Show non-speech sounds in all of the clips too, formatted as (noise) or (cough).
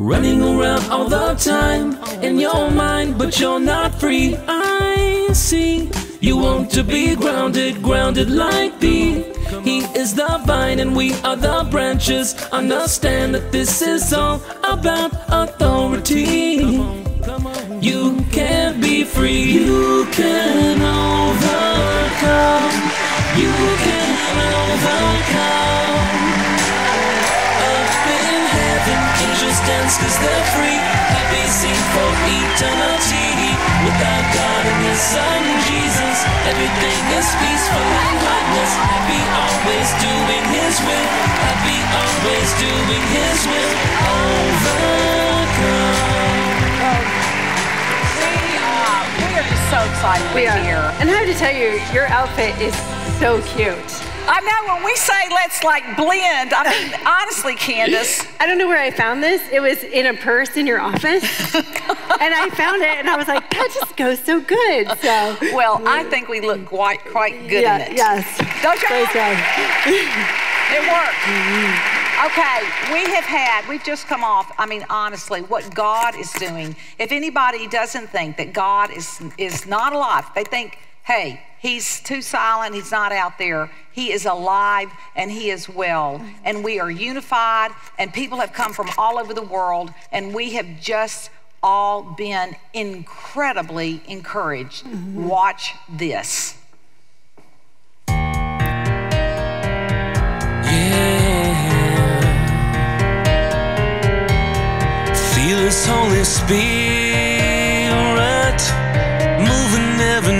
Running around all the time in your mind, but you're not free. I see you want to be grounded, grounded like me. He is the vine and we are the branches. Understand that this is all about authority. You can be free. You can overcome. You can overcome. Dance cause they're free. Happy sing for eternity. Without God and His Son, Jesus, everything is peaceful and gladness. Happy always doing His will. Happy always doing His will. Overcome. We, we are just so excited to We are. hear. And I have to tell you, your outfit is so cute. I know when we say let's like blend, I mean, (laughs) honestly, Candace, I don't know where I found this. It was in a purse in your office. (laughs) and I found it and I was like, that just goes so good. So, well, I think we look quite, quite good yeah, in it. yes. Don't you? Praise God. It (laughs) worked. Okay, we have had, we've just come off, I mean, honestly, what God is doing. If anybody doesn't think that God is, is not alive, they think, hey, he's too silent, he's not out there. He is alive and he is well. And we are unified, and people have come from all over the world, and we have just all been incredibly encouraged. Watch this. Yeah. Feel His Holy Spirit moving ever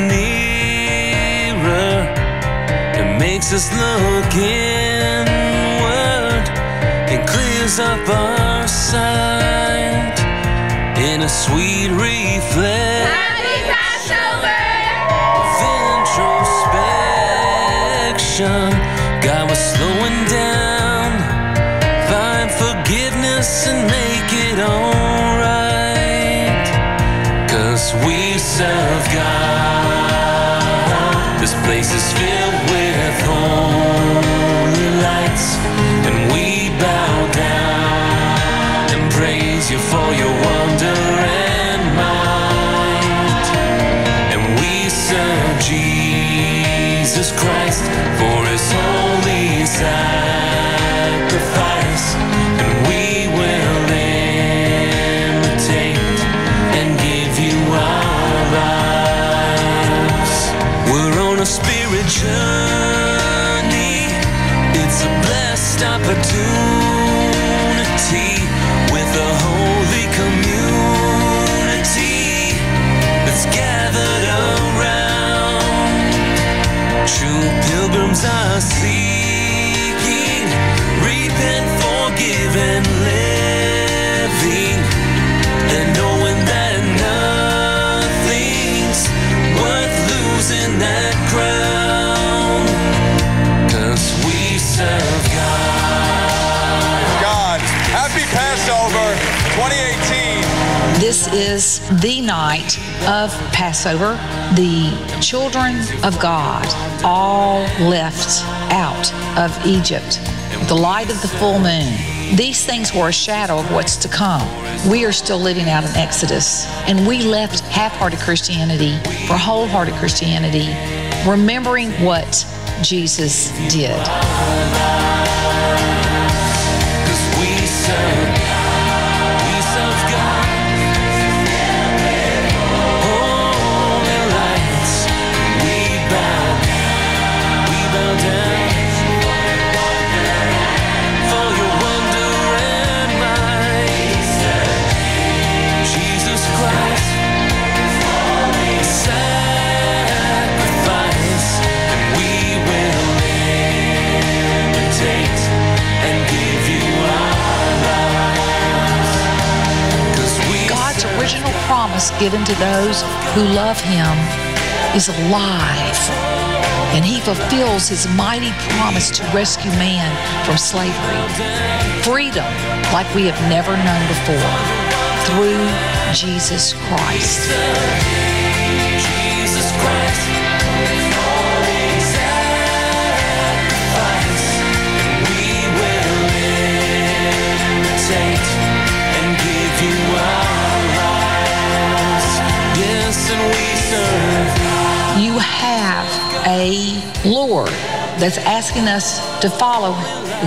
makes us look inward. It clears up our sight in a sweet reflex. of introspection. God was slowing down. Find forgiveness and make it alright. Cause we serve pilgrims This is the night of Passover. The children of God all left out of Egypt, the light of the full moon. These things were a shadow of what's to come. We are still living out in Exodus, and we left half hearted Christianity for wholehearted Christianity, remembering what Jesus did. Promise given to those who love Him is alive. And He fulfills His mighty promise to rescue man from slavery. Freedom like we have never known before through Jesus Christ. Jesus Christ. Lord that's asking us to follow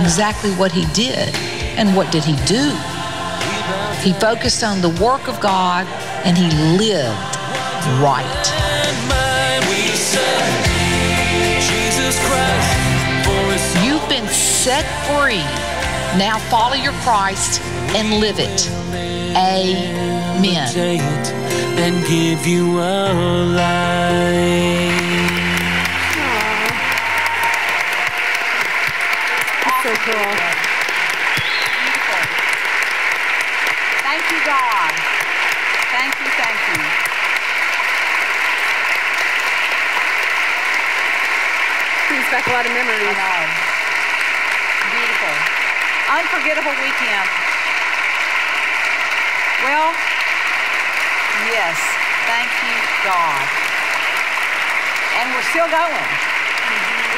exactly what He did. And what did He do? He focused on the work of God and He lived right. You've been set free. Now follow your Christ and live it. Amen. And give you life. So cool. Thank you, God. Thank you, thank you. Brings back a lot of I memories. know. Beautiful. Unforgettable weekend. Well, yes. Thank you, God. And we're still going.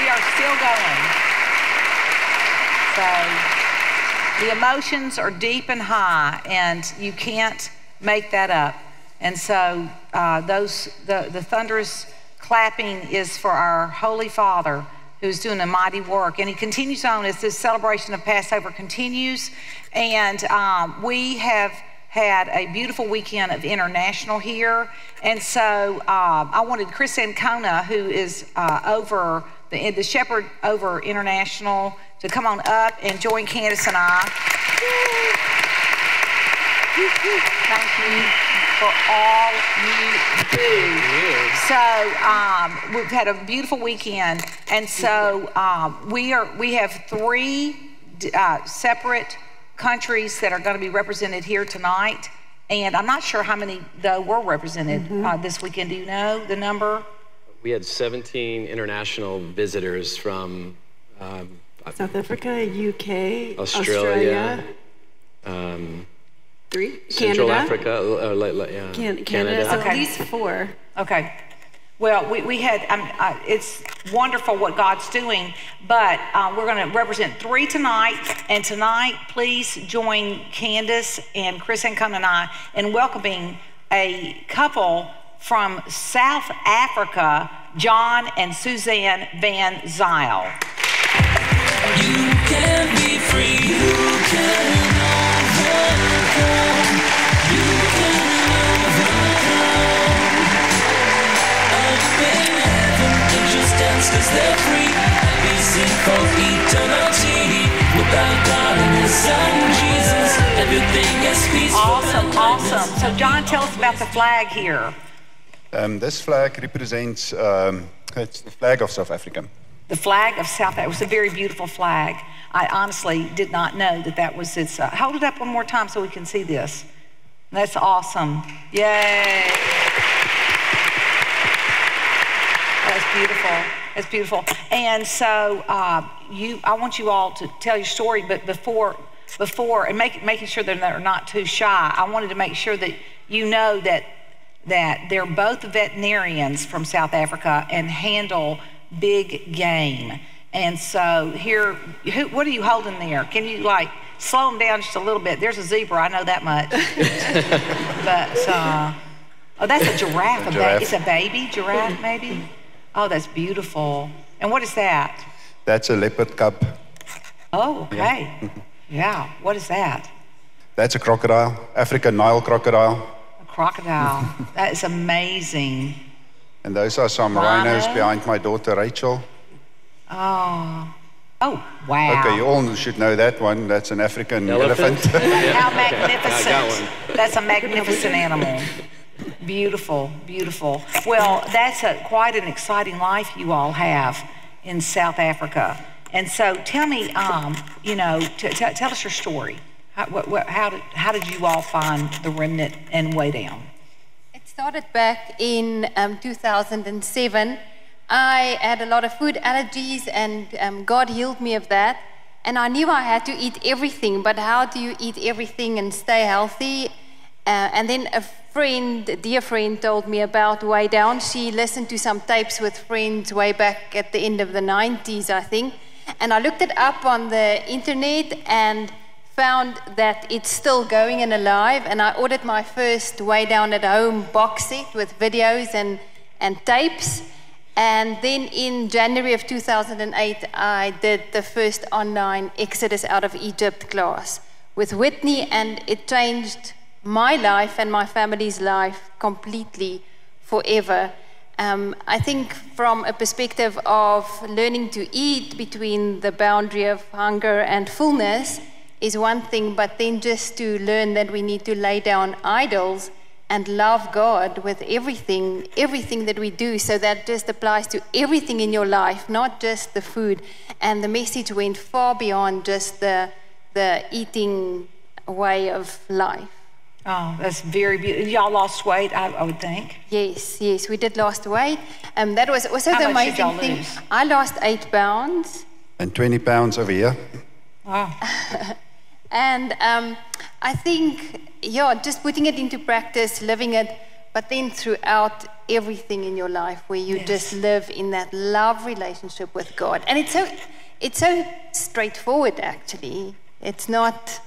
We are still going. The emotions are deep and high, and you can't make that up. And so uh, those the, the thunderous clapping is for our Holy Father who's doing a mighty work. And he continues on as this celebration of Passover continues. And um, we have had a beautiful weekend of international here. And so um, I wanted Chris Ancona, who is uh, over the, the shepherd over international, to come on up and join Candace and I. Thank you for all you do. So um, we've had a beautiful weekend, and so um, we are we have three uh, separate countries that are going to be represented here tonight. And I'm not sure how many though were represented uh, this weekend. Do you know the number? We had 17 international visitors from um, South Africa, UK, Australia, um, three, Central Canada, Africa, uh, like- like, yeah, Can- Canada, so Okay. at least four. Okay. Well, we, we had, um, uh, it's wonderful what God's doing, but uh, we're going to represent three tonight. And tonight, please join Candace and Chris Ancona and I in welcoming a couple from South Africa, John and Susan Van Zyl. You can be free. You can overcome. You can overcome. Up in heaven, angels dance 'cause they're free. Be seen for eternity. Without God and His Son Jesus, everything is peaceful. Awesome, awesome. So, John, tell us about the flag here. Um, this flag represents um, it's the flag of South Africa. The flag of South Africa. It was a very beautiful flag. I honestly did not know that that was its. Uh, hold it up one more time so we can see this. That's awesome. Yay. That's beautiful. That's beautiful. And so uh, you, I want you all to tell your story, but before, before, and make, making sure that they're not too shy. I wanted to make sure that you know that that they're both veterinarians from South Africa and handle big game. And so here, who, what are you holding there? Can you like slow them down just a little bit? There's a zebra, I know that much. (laughs) but uh, oh, that's a giraffe. A ba- giraffe. it's a baby giraffe, maybe. Oh, that's beautiful. And what is that? That's a leopard cub. Oh, okay. Yeah. What is that? That's a crocodile, African Nile crocodile. A crocodile. that is amazing. And those are some Rhino. rhinos behind my daughter Rachel. Oh. Oh, wow. Okay, you all should know that one. That's an African Elephant? elephant. (laughs) How magnificent. I got one. That's a magnificent animal. Beautiful, beautiful. Well, that's a, quite an exciting life you all have in South Africa. And so tell me, um, you know, t- t- tell us your story. How, what, what, how, did, how did you all find the remnant and Weigh Down? It started back in um, 2007. I had a lot of food allergies, and um, God healed me of that. And I knew I had to eat everything, but how do you eat everything and stay healthy? Uh, and then a friend, a dear friend, told me about Weigh Down. She listened to some tapes with friends way back at the end of the 90s, I think. And I looked it up on the internet and found that it's still going and alive. And I ordered my first Weigh Down at Home box set with videos and, and tapes. And then in January of 2008, I did the first online Exodus out of Egypt class with Whitney, and it changed my life and my family's life completely forever. Um, I think from a perspective of learning to eat between the boundary of hunger and fullness is one thing, but then just to learn that we need to lay down idols and love God with everything, everything that we do. So that just applies to everything in your life, not just the food. And the message went far beyond just the, the eating way of life. Oh, that's very beautiful. Y'all lost weight, I, I, would think. Yes, yes, we did lost weight. Um, that was also How the much did amazing y'all thing. lose? I lost eight pounds. And 20 pounds over here. Wow. (laughs) And um, I think, yeah, just putting it into practice, living it, but then throughout everything in your life where you Yes. just live in that love relationship with God. And it's so, it's so straightforward, actually. It's not,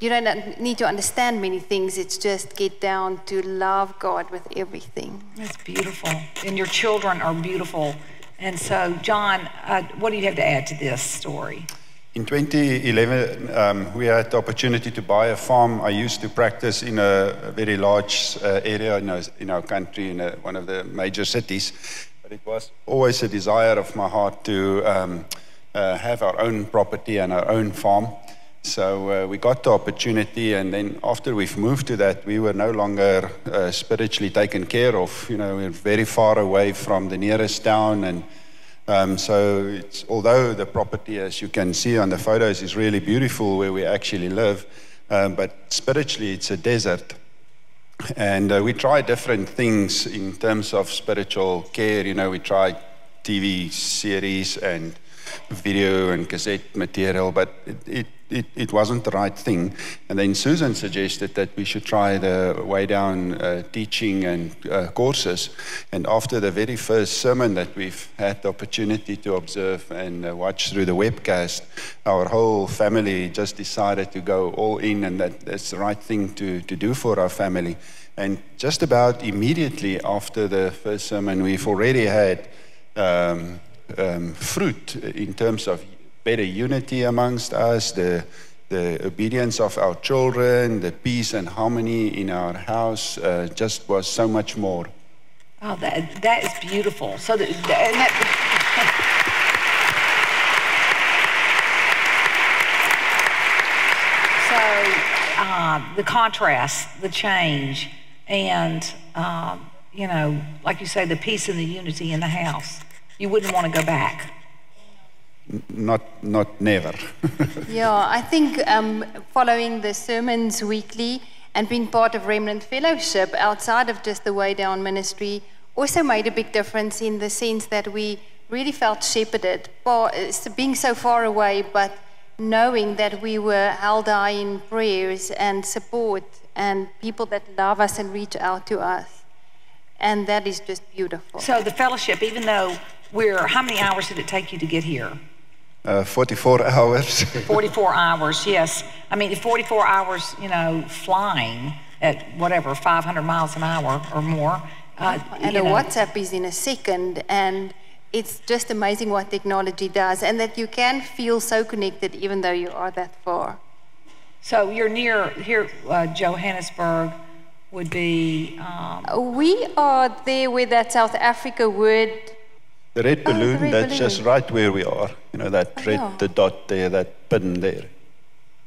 you don't need to understand many things. It's just get down to love God with everything. That's beautiful. And your children are beautiful. And so, John, uh, what do you have to add to this story? In 2011, um, we had the opportunity to buy a farm. I used to practice in a, very large uh, area in our, in our country, in a, one of the major cities. But it was always a desire of my heart to um, uh, have our own property and our own farm. So uh, we got the opportunity, and then after we've moved to that, we were no longer uh, spiritually taken care of. You know, we we're very far away from the nearest town, and um, so it's, although the property, as you can see on the photos, is really beautiful where we actually live, um, but spiritually it's a desert. And uh, we try different things in terms of spiritual care. You know, we try TV series and video and cassette material, but it, it, it, it wasn't the right thing. And then Susan suggested that we should try the Weigh Down uh, teaching and uh, courses. And after the very first sermon that we've had the opportunity to observe and uh, watch through the webcast, our whole family just decided to go all in, and that that's the right thing to, to do for our family. And just about immediately after the first sermon, we've already had um, um, fruit in terms of better unity amongst us, the, the obedience of our children, the peace and harmony in our house uh, just was so much more. Oh, that, that is beautiful. So, that, and that, (laughs) uh, the contrast, the change, and um, you know, like you say, the peace and the unity in the house. You wouldn't want to go back. Not, not never. (laughs) Yeah, I think um, following the sermons weekly and being part of Remnant Fellowship outside of just the Weigh Down ministry also made a big difference in the sense that we really felt shepherded, far- uh, being so far away, but knowing that we were held high in prayers and support and people that love us and reach out to us. And that is just beautiful. So the fellowship, even though we're, how many hours did it take you to get here? Uh, 44 (laughs) hours. 44 hours, yes. I mean, 44 hours, you know, flying at whatever, 500 miles an hour or more. Uh, And a know. WhatsApp is in a second, and it's just amazing what technology does, and that you can feel so connected even though you are that far. So you're near here, uh, Johannesburg would be, um, We are there where that South Africa word. The red Oh, the balloon, red that's just right where we are. You know, that Oh, red yeah. the dot there, that pin there.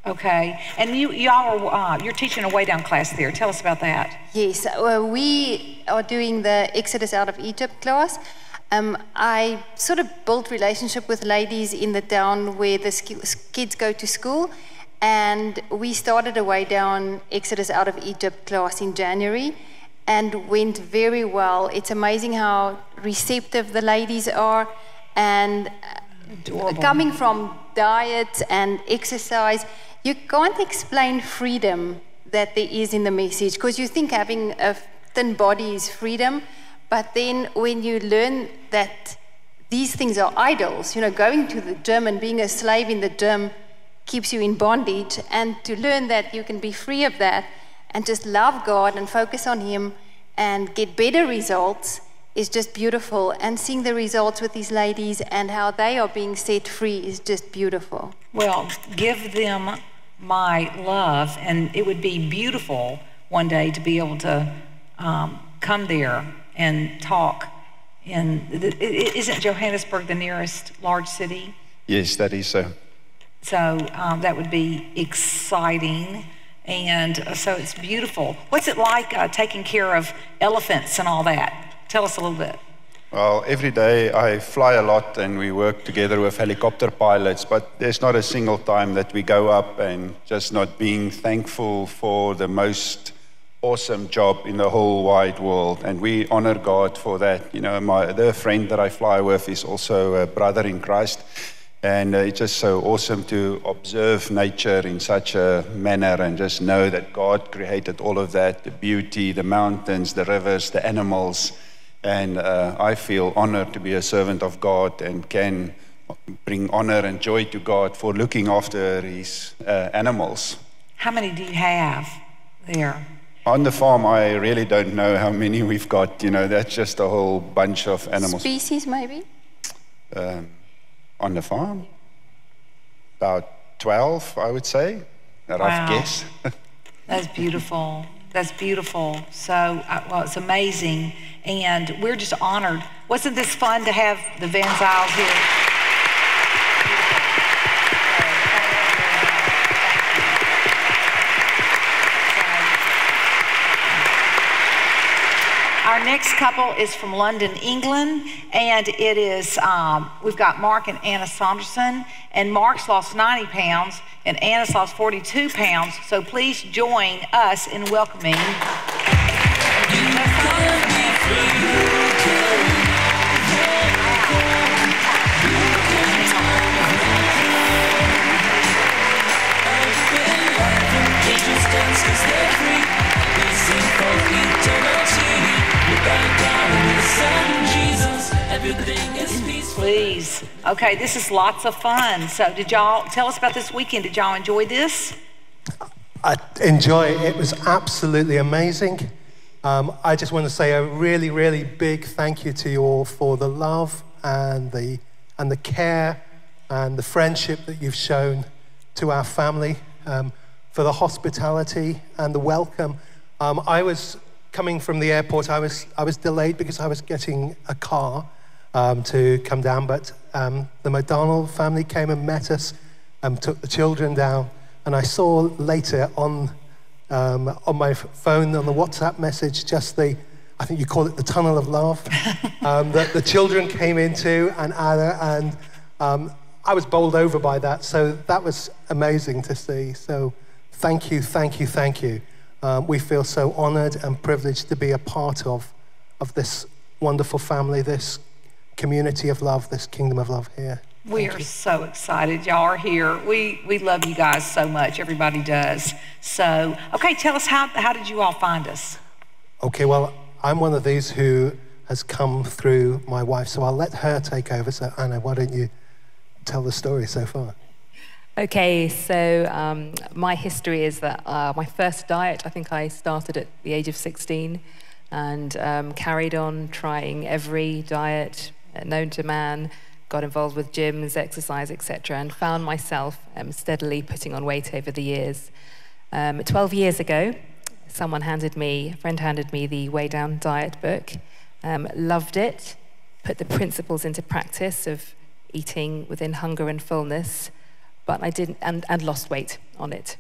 okay. And you, y'all are, uh, you're teaching a Weigh Down class there. Tell us about that. Yes, uh, we are doing the Exodus out of Egypt class. Um, I sort of built relationship with ladies in the town where the sk- kids go to school, and we started a Weigh Down Exodus out of Egypt class in January, and went very well. It's amazing how receptive the ladies are, and uh, Adorable. coming from diet and exercise, you can't explain freedom that there is in the message because you think having a thin body is freedom, but then when you learn that these things are idols, you know, going to the gym and being a slave in the gym keeps you in bondage, and to learn that you can be free of that and just love God and focus on Him and get better results is just beautiful. And seeing the results with these ladies and how they are being set free is just beautiful. Well, give them my love, and it would be beautiful one day to be able to um, come there and talk. And isn't Johannesburg the nearest large city? Yes, that is so. So um, that would be exciting. And uh, so it's beautiful. What's it like uh, taking care of elephants and all that? Tell us a little bit. Well, every day I fly a lot and we work together with helicopter pilots, but there's not a single time that we go up and just not being thankful for the most awesome job in the whole wide world. And we honor God for that. You know, my, the friend that I fly with is also a brother in Christ. And uh, it's just so awesome to observe nature in such a manner and just know that God created all of that the beauty, the mountains, the rivers, the animals and uh, I feel honored to be a servant of God and can bring honor and joy to God for looking after his uh, animals. How many do you have there? On the farm, I really don't know how many we've got. You know, that's just a whole bunch of animals. Species, maybe? Um, on the farm? About 12, I would say. A rough wow. guess. (laughs) that's beautiful. That's beautiful. So, uh, well, it's amazing. And we're just honored. Wasn't this fun to have the Van Zyls here? Our next couple is from London, England, and it is, um, we've got Mark and Anna Saunderson, and Mark's lost 90 pounds, and Anna's lost 42 pounds, so please join us in welcoming. Please. Okay, this is lots of fun. So, did y'all tell us about this weekend? Did y'all enjoy this? I enjoy it. It was absolutely amazing. Um, I just want to say a really, really big thank you to you all for the love and the, and the care and the friendship that you've shown to our family, um, for the hospitality and the welcome. Um, I was coming from the airport, I was, I was delayed because I was getting a car um, to come down, but um, the McDonald family came and met us, and took the children down, and I saw later on, um, on my phone, on the WhatsApp message, just the, I think you call it the tunnel of love, (laughs) um, that the children came into, and Anna, and um, I was bowled over by that, so that was amazing to see. So thank you, thank you, thank you. Um, we feel so honored and privileged to be a part of, of this wonderful family, this community of love, this kingdom of love here. Thank we are you. so excited y'all are here. We, we love you guys so much. Everybody does. So, okay, tell us how, how did you all find us? Okay, well, I'm one of these who has come through my wife, so I'll let her take over. So, Anna, why don't you tell the story so far? Okay, so um, my history is that uh, my first diet, I think I started at the age of 16 and um, carried on trying every diet known to man, got involved with gyms, exercise, etc., and found myself um, steadily putting on weight over the years. Um, 12 years ago, someone handed me, a friend handed me the Weigh Down diet book, um, loved it, put the principles into practice of eating within hunger and fullness but I didn't, and, and lost weight on it.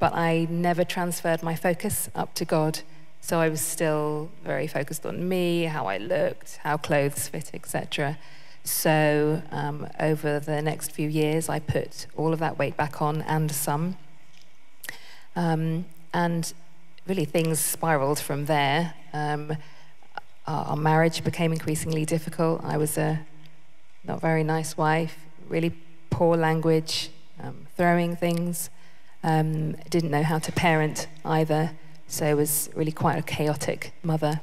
But I never transferred my focus up to God. So I was still very focused on me, how I looked, how clothes fit, etc. So um, over the next few years, I put all of that weight back on and some. Um, and really, things spiraled from there. Um, our, our marriage became increasingly difficult. I was a not very nice wife, really poor language, throwing things. Um, didn't know how to parent either, so was really quite a chaotic mother.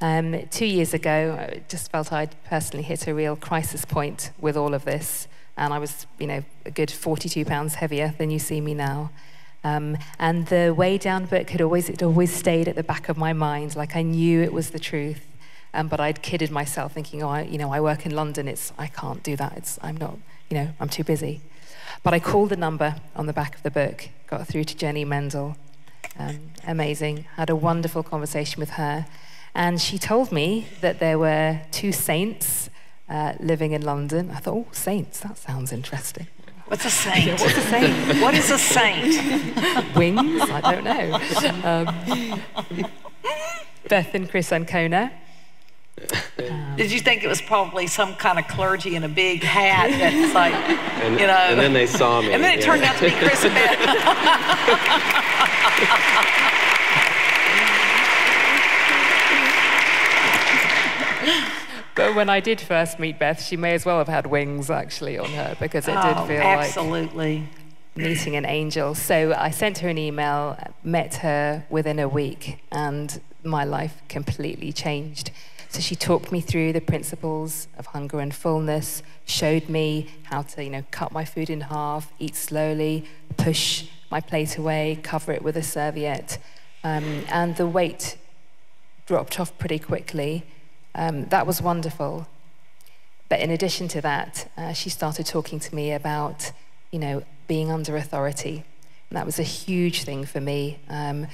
Um, two years ago, I just felt I'd personally hit a real crisis point with all of this, and I was, you know, a good 42 pounds heavier than you see me now. Um, and the Weigh Down book had always, it always stayed at the back of my mind, like I knew it was the truth. Um, but I'd kidded myself, thinking, oh, I, you know, I work in London. It's I can't do that. It's I'm not, you know, I'm too busy. But I called the number on the back of the book, got through to Jenny Mendel. Um, amazing. Had a wonderful conversation with her, and she told me that there were two saints uh, living in London. I thought, oh, saints. That sounds interesting. What's a saint? What's a saint? what is a saint? Wings? I don't know. Um, Beth and Chris Ancona. Um, Did you think it was probably some kind of clergy in a big hat that's like, (laughs) And, you know? and then they saw me. And then it yeah. turned out to be Chris and Beth. (laughs) But when I did first meet Beth, she may as well have had wings actually on her because it did Oh, feel absolutely. like meeting an angel. So I sent her an email, met her within a week, and my life completely changed. So she talked me through the principles of hunger and fullness, showed me how to, you know, cut my food in half, eat slowly, push my plate away, cover it with a serviette, um, and the weight dropped off pretty quickly. Um, that was wonderful. But in addition to that, uh, she started talking to me about, you know, being under authority. And that was a huge thing for me, um,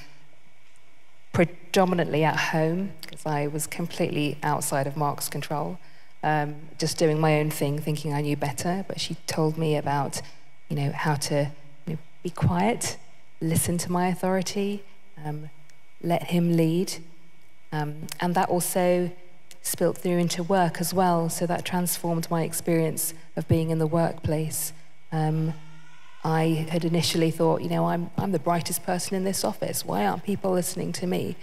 predominantly at home, because I was completely outside of Mark's control, um, just doing my own thing, thinking I knew better. But she told me about, you know, how to you know, be quiet, listen to my authority, um, let him lead. Um, and that also spilt through into work as well. So that transformed my experience of being in the workplace. Um, I had initially thought, you know, I'm, I'm the brightest person in this office. Why aren't people listening to me?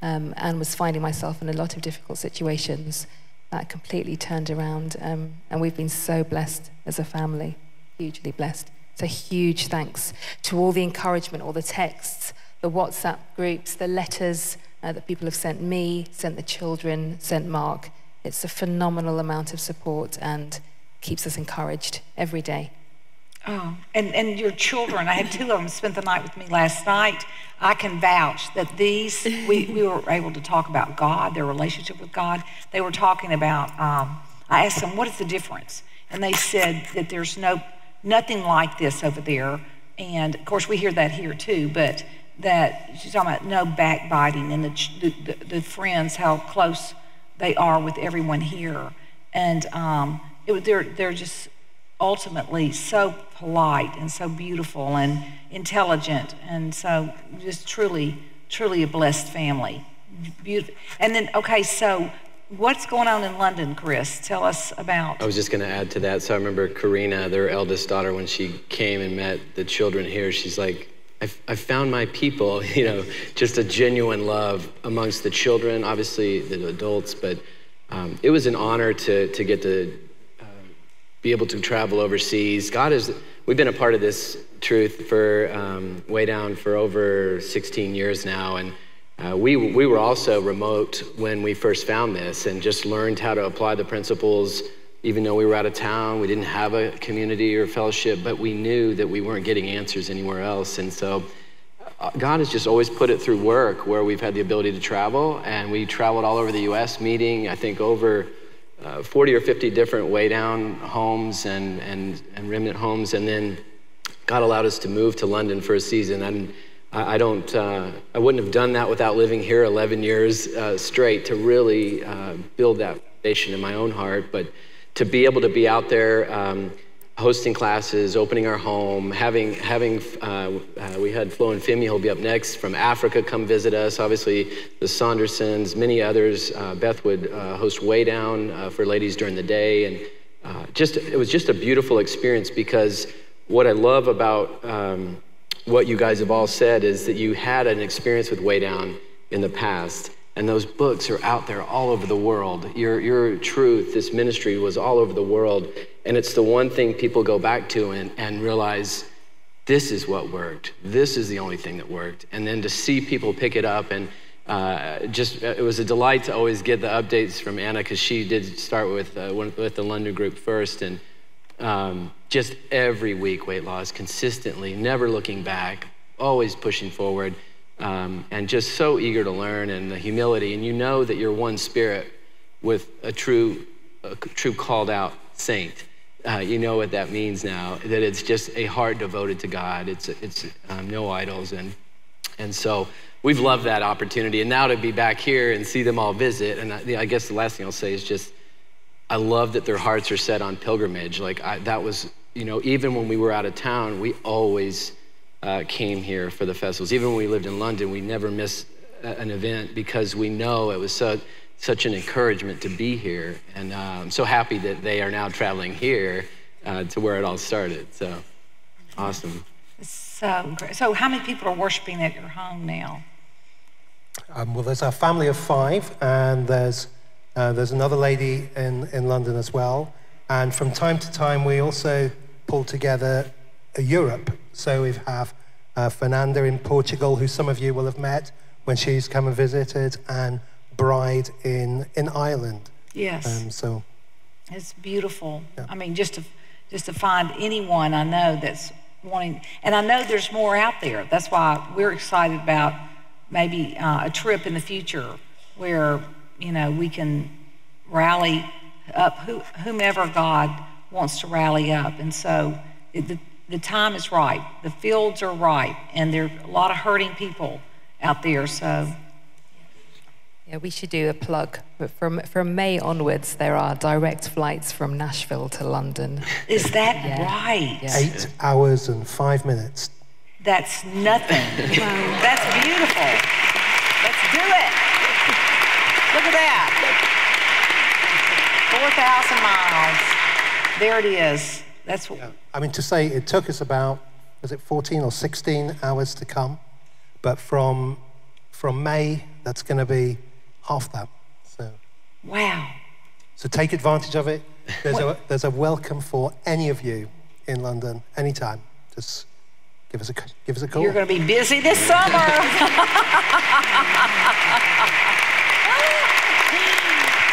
Um, and was finding myself in a lot of difficult situations. That completely turned around. Um, and we've been so blessed as a family, hugely blessed. So, huge thanks to all the encouragement, all the texts, the WhatsApp groups, the letters uh, that people have sent me, sent the children, sent Mark. It's a phenomenal amount of support and keeps us encouraged every day. Oh, and, and your children, I had two of them spent the night with me last night. I can vouch that these, we, we were able to talk about God, their relationship with God. They were talking about, um, I asked them, what is the difference? And they said that there's no, nothing like this over there. And of course, we hear that here too, but that she's talking about no backbiting and the, the, the, friends, how close they are with everyone here. And um, it, they're, they're just ultimately so polite and so beautiful and intelligent and so just truly truly a blessed family beautiful and then okay so what's going on in london chris tell us about I was just going to add to that. So I remember Karina, their eldest daughter, when she came and met the children here, she's like, I, I found my people, (laughs) you know, just a genuine love amongst the children, obviously the adults, but um, it was an honor to, to get to be able to travel overseas. God is, we've been a part of this truth for um, Weigh Down for over 16 years now. And uh, we, we were also remote when we first found this and just learned how to apply the principles. Even though we were out of town, we didn't have a community or fellowship, but we knew that we weren't getting answers anywhere else. And so uh, God has just always put it through work where we've had the ability to travel. And we traveled all over the US, meeting, I think, over uh, 40 or 50 different Weigh Down homes and, and, and remnant homes. And then God allowed us to move to London for a season. And I, I don't, uh, I wouldn't have done that without living here 11 years uh, straight to really uh, build that foundation in my own heart. But to be able to be out there, um, hosting classes, opening our home, having, having uh, uh, we had Flo and Femi, who'll be up next from Africa, come visit us. Obviously, the Saundersons, many others. Uh, Beth would uh, host Weigh Down uh, for ladies during the day. And uh, just, it was just a beautiful experience because what I love about um, what you guys have all said is that you had an experience with Weigh Down in the past. And those books are out there all over the world. Your, your truth, this ministry was all over the world. And it's the one thing people go back to and, and realize this is what worked. This is the only thing that worked. And then to see people pick it up and uh, just, it was a delight to always get the updates from Anna because she did start with, uh, with the London group first. And um, just every week, weight loss, consistently, never looking back, always pushing forward, um, and just so eager to learn and the humility. And you know that you're one spirit with a true, a true called out saint. Uh, you know what that means now, that it's just a heart devoted to God. It's, it's um, no idols. And, and so we've loved that opportunity. And now to be back here and see them all visit, and I, I guess the last thing I'll say is just, I love that their hearts are set on pilgrimage. Like I, that was, you know, even when we were out of town, we always uh, came here for the festivals. Even when we lived in London, we never missed an event because we know it was so such an encouragement to be here. And uh, I'm so happy that they are now traveling here uh, to where it all started. So awesome. So great. So, how many people are worshiping at your home now? Um, well, there's a family of five, and there's, uh, there's another lady in, in London as well. And from time to time, we also pull together Europe. So we have uh, Fernanda in Portugal, who some of you will have met when she's come and visited, and bride in, in Ireland. Yes. Um, so it's beautiful. Yeah. I mean, just to just to find anyone I know that's wanting, and I know there's more out there. That's why we're excited about maybe uh, a trip in the future where you know we can rally up who, whomever God wants to rally up, and so it, the the time is right. The fields are ripe, and there are a lot of hurting people out there. So yeah, we should do a plug. But from, from May onwards, there are direct flights from Nashville to London. Is that yeah. right? Yeah. Eight hours and five minutes. That's nothing. That's beautiful. Let's do it. Look at that. 4,000 miles. There it is. That's what. Yeah. I mean, to say it took us about, was it 14 or 16 hours to come? But from, from May, that's going to be half that. So. Wow. So take advantage of it. There's a, there's a welcome for any of you in London anytime. Just give us a, give us a call. You're going to be busy this summer. (laughs)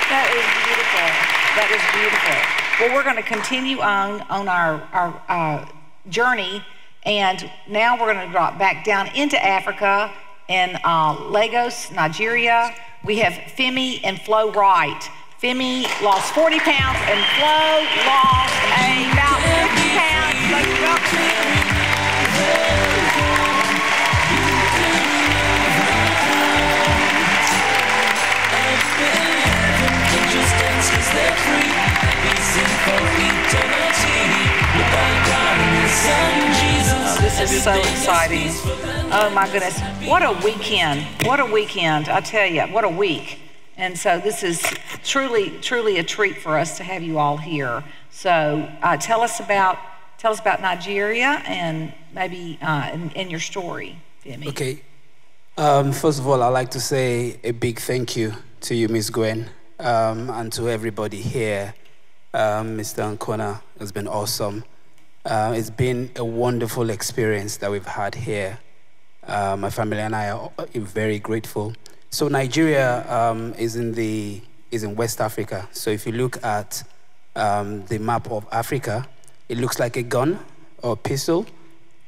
that is beautiful. That is beautiful. Well, we're going to continue on on our, our uh, journey, and now we're going to drop back down into Africa in uh, Lagos, Nigeria. We have Femi and Flo Wright. Femi lost 40 pounds and Flo lost about 50 pounds. This is so exciting. Oh my goodness. What a weekend. What a weekend. I tell you, what a week. And so this is truly, truly a treat for us to have you all here. So uh, tell us about tell us about Nigeria and maybe uh, in, your story. Okay. Um, first of all, I'd like to say a big thank you to you, Miss Gwen, um, and to everybody here. Um, Mr. Ancona has been awesome. Uh, it's been a wonderful experience that we've had here. Uh, my family and I are very grateful. So Nigeria um, is in the is in West Africa. So if you look at um, the map of Africa, it looks like a gun or a pistol,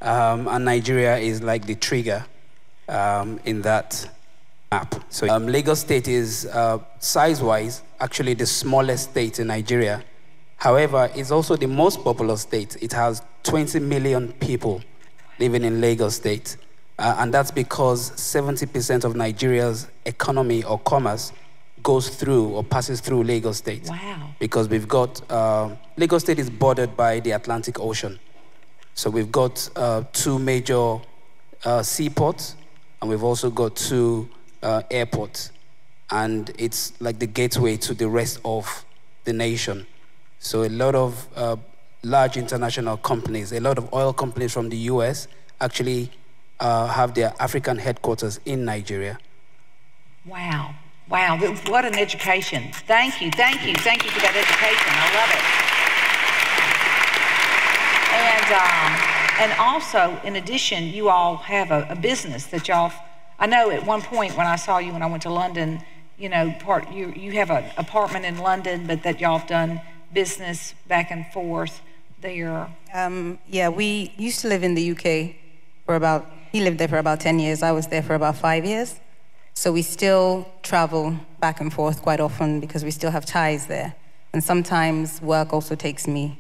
um, and Nigeria is like the trigger um, in that map. So Lagos State is uh, size-wise actually the smallest state in Nigeria However, it's also the most populous state. It has 20 million people living in Lagos State. Uh, and that's because 70% of Nigeria's economy or commerce goes through or passes through Lagos State. Wow. Because we've got, uh, Lagos State is bordered by the Atlantic Ocean. So we've got uh, two major uh, seaports, and we've also got two uh, airports. And it's like the gateway to the rest of the nation. So a lot of uh, large international companies, a lot of oil companies from the US actually uh, have their African headquarters in Nigeria. Wow. Wow, what an education. Thank you, thank you, thank you for that education. I love it. And, um, and also, in addition, you all have a, a business that y'all, I know at one point when I saw you when I went to London, you know, part you, you have an apartment in London, but that y'all have done business back and forth there? Um, yeah, we used to live in the UK for about, he lived there for about 10 years. I was there for about five years. So we still travel back and forth quite often because we still have ties there. And sometimes work also takes me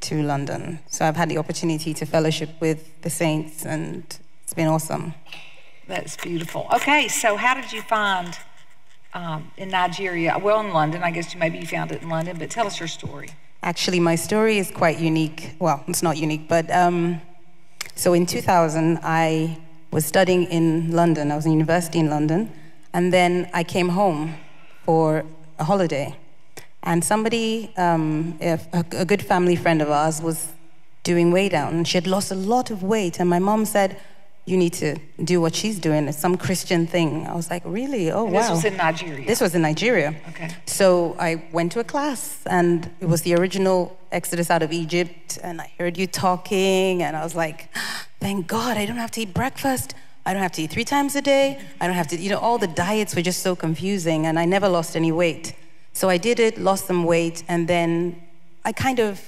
to London. So I've had the opportunity to fellowship with the saints, and it's been awesome. That's beautiful. Okay, so how did you find um, in Nigeria? Well, in London, I guess you maybe you found it in London, but tell us your story. Actually, my story is quite unique. Well, it's not unique, but um, so in 2000, I was studying in London. I was in university in London, and then I came home for a holiday. And somebody, um, a, a good family friend of ours, was doing weigh down. And she had lost a lot of weight. And my mom said, You need to do what she's doing. It's some Christian thing. I was like, Really? Oh, And wow. This was in Nigeria. This was in Nigeria. Okay. So I went to a class, and it was the original Exodus out of Egypt. And I heard you talking, and I was like, (gasps) Thank God I don't have to eat breakfast. I don't have to eat three times a day. I don't have to, you know, all the diets were just so confusing, and I never lost any weight. So I did it, lost some weight, and then I kind of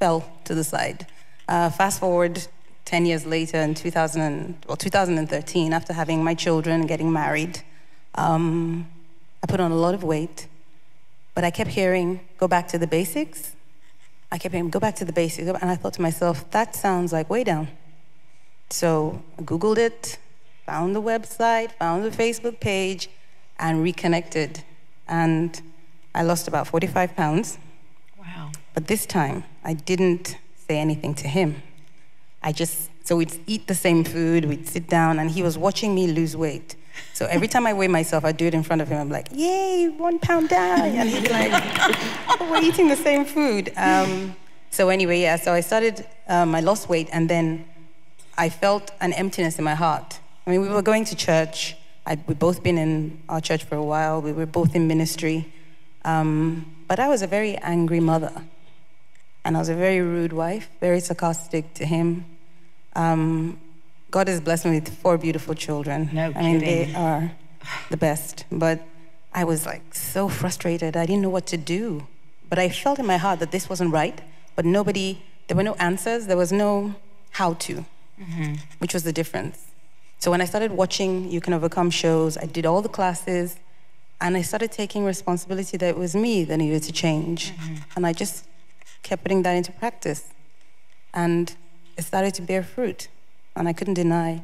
fell to the side. Uh, fast forward 10 years later in 2000 and, well, 2013, after having my children and getting married, um, I put on a lot of weight, but I kept hearing, go back to the basics. I kept hearing, go back to the basics. And I thought to myself, that sounds like Weigh Down. So I Googled it, found the website, found the Facebook page, and reconnected. And I lost about 45 pounds. Wow. But this time, I didn't say anything to him. I just, so we'd eat the same food, we'd sit down, and he was watching me lose weight. So every time I weigh myself, I'd do it in front of him. I'm like, yay, one pound down. And he'd be like, oh, we're eating the same food. Um, so anyway, yeah, so I started, um, I lost weight, and then I felt an emptiness in my heart. I mean, we were going to church. I'd, we'd both been in our church for a while. We were both in ministry. Um, but I was a very angry mother. And I was a very rude wife, very sarcastic to him. Um, God has blessed me with four beautiful children. No I mean, they are the best. But I was like so frustrated. I didn't know what to do. But I felt in my heart that this wasn't right. But nobody, there were no answers. There was no how to, which was the difference. So when I started watching You Can Overcome shows, I did all the classes, and I started taking responsibility that it was me that needed to change. And I just kept putting that into practice. And it started to bear fruit. And I couldn't deny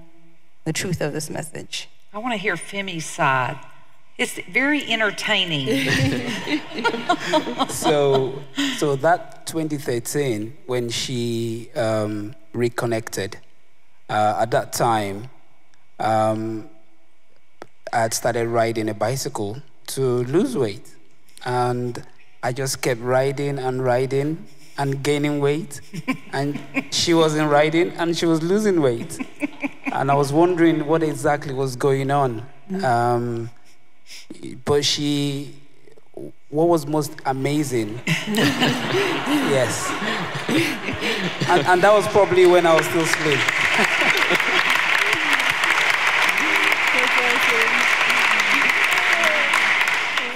the truth of this message. I want to hear Femi's side. It's very entertaining. (laughs) so, so that 2013, when she um, reconnected, uh, at that time, um, I had started riding a bicycle to lose weight. And I just kept riding and riding and gaining weight. and she wasn't riding and she was losing weight. And I was wondering what exactly was going on. Um, but she, what was most amazing, (laughs) yes. And, and that was probably when I was still slim.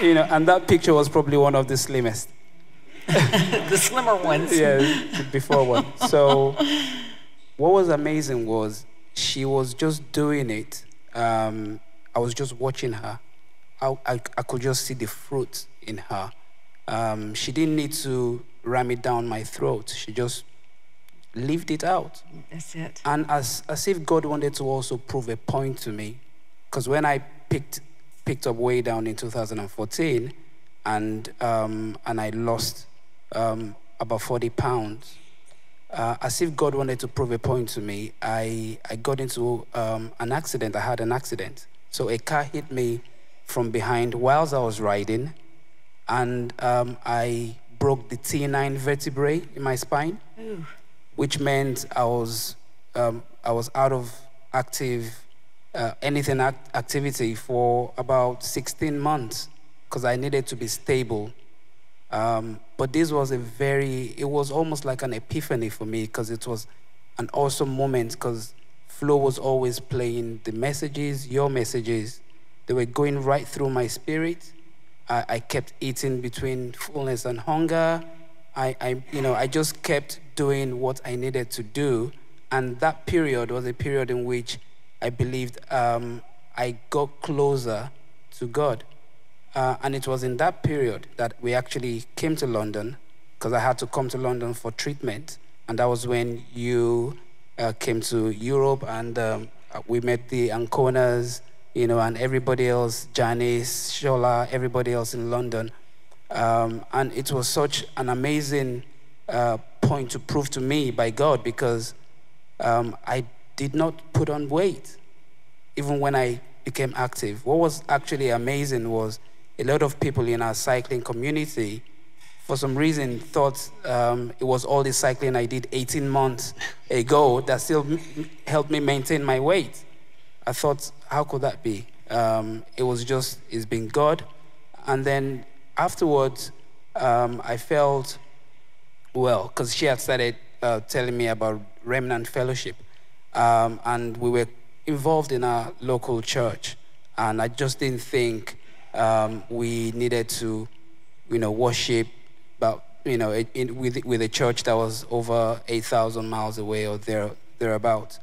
you know, and that picture was probably one of the slimmest. (laughs) the slimmer ones. yeah, the before one. So, what was amazing was she was just doing it. Um, I was just watching her. I, I, I could just see the fruit in her. Um, she didn't need to ram it down my throat. She just lived it out. That's it. And as, as if God wanted to also prove a point to me, because when I picked, picked up Weigh Down in 2014 and, um, and I lost um, about 40 pounds, uh, as if God wanted to prove a point to me, I, I got into um, an accident. I had an accident. So a car hit me from behind whilst I was riding, and um, I broke the T9 vertebrae in my spine Ooh. which meant I was um, I was out of active uh, anything act- activity for about 16 months because I needed to be stable. Um, but this was a very it was almost like an epiphany for me because it was an awesome moment because Flo was always playing the messages, your messages. They were going right through my spirit. I, I kept eating between fullness and hunger. I, I, you know, I just kept doing what I needed to do. And that period was a period in which I believed um, I got closer to God. Uh, and it was in that period that we actually came to London because I had to come to London for treatment. And that was when you uh, came to Europe and um, we met the Anconas, you know, and everybody else, Janice, Shola, everybody else in London. Um, and it was such an amazing uh, point to prove to me by God because um, I did not put on weight even when I became active. What was actually amazing was a lot of people in our cycling community, for some reason, thought um, it was all the cycling I did 18 months ago that still helped me maintain my weight. I thought, how could that be? Um, it was just, it's been God. And then afterwards, um, I felt well, because she had started uh, telling me about Remnant Fellowship. Um, and we were involved in our local church. And I just didn't think um, we needed to, you know, worship about, you know, with, with a church that was over 8,000 miles away or there, thereabout.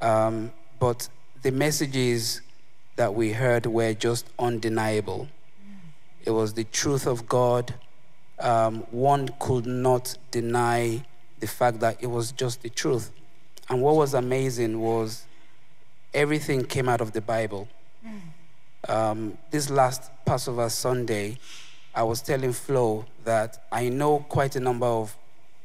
Um, but the messages that we heard were just undeniable. It was the truth of God. Um, one could not deny the fact that it was just the truth. And what was amazing was everything came out of the Bible. Um, this last Passover Sunday, I was telling Flo that I know quite a number of